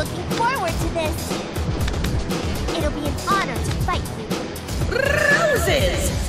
looking forward to this. It'll be an honor to fight you. Roses!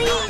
Really?